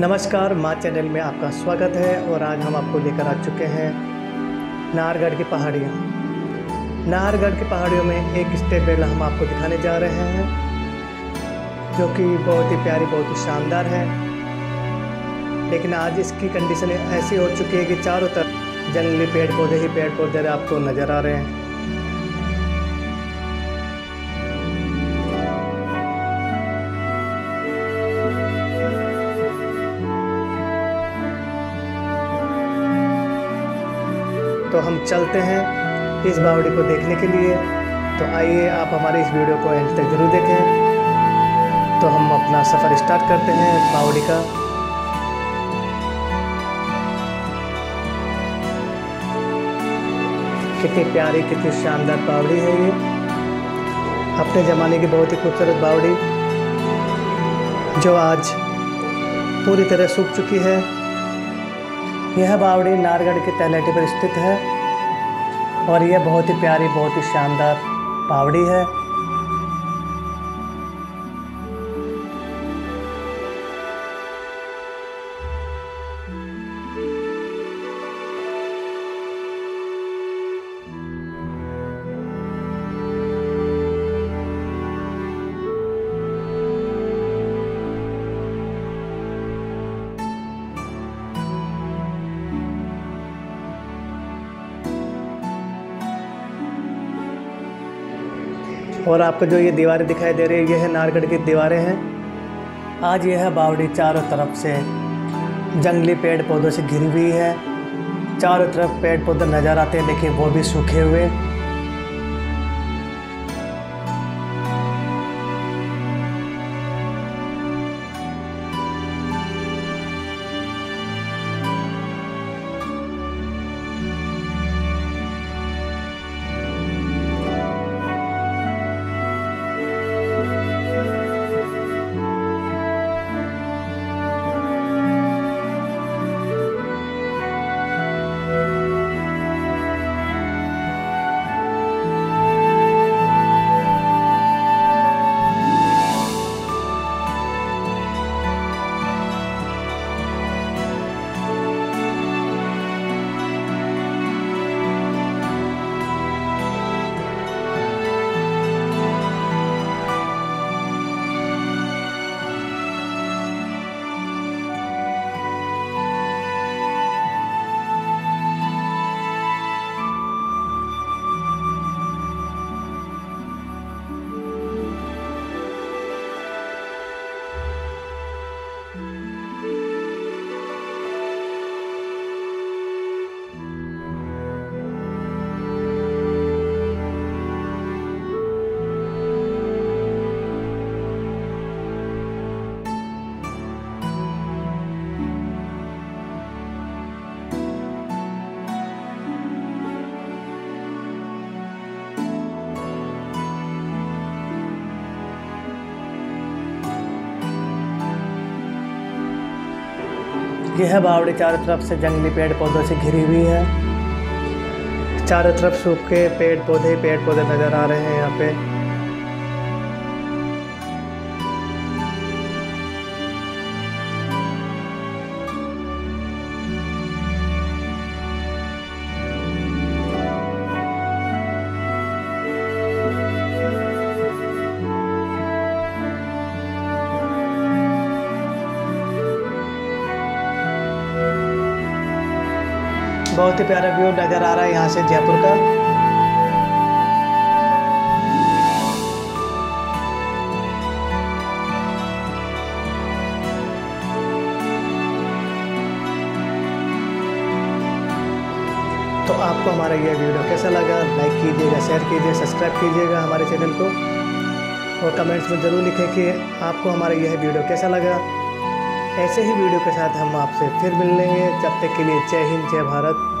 नमस्कार, माँ चैनल में आपका स्वागत है और आज हम आपको लेकर आ चुके हैं नाहरगढ़ की पहाड़ियाँ। नाहरगढ़ की पहाड़ियों में एक स्टेप बेला हम आपको दिखाने जा रहे हैं, जो कि बहुत ही प्यारी, बहुत ही शानदार है। लेकिन आज इसकी कंडीशन ऐसी हो चुकी है कि चारों तरफ़ जंगली पेड़ पौधे ही पेड़ पौधे आपको नज़र आ रहे हैं। तो हम चलते हैं इस बावड़ी को देखने के लिए। तो आइए आप हमारे इस वीडियो को एंड तक ज़रूर देखें। तो हम अपना सफ़र स्टार्ट करते हैं बावड़ी का। कितनी प्यारी, कितनी शानदार बावड़ी है ये। अपने ज़माने की बहुत ही खूबसूरत बावड़ी, जो आज पूरी तरह सूख चुकी है। यह बावड़ी नारगढ़ की तलहटी पर स्थित है और यह बहुत ही प्यारी, बहुत ही शानदार बावड़ी है। और आपको जो ये दीवारें दिखाई दे रही है ये है नारगढ़ की दीवारें हैं। आज यह है बावड़ी चारों तरफ़ से जंगली पेड़ पौधों से घिरी हुई है। चारों तरफ़ पेड़ पौधे नज़र आते हैं लेकिन वो भी सूखे हुए। यह बावड़ी, चारों तरफ़ से जंगली पेड़ पौधों से घिरी हुई है। चारों तरफ़ सूखे पेड़ पौधे पेड़ पौधे नज़र आ रहे हैं यहाँ पे। बहुत ही प्यारा व्यू नज़र आ रहा है यहाँ से जयपुर का। तो आपको हमारा यह वीडियो कैसा लगा? लाइक कीजिएगा शेयर कीजिए सब्सक्राइब कीजिएगा हमारे चैनल को। और कमेंट्स में ज़रूर लिखें कि आपको हमारा यह वीडियो कैसा लगा। ऐसे ही वीडियो के साथ हम आपसे फिर मिल लेंगे जब तक के लिए जय हिंद, जय भारत।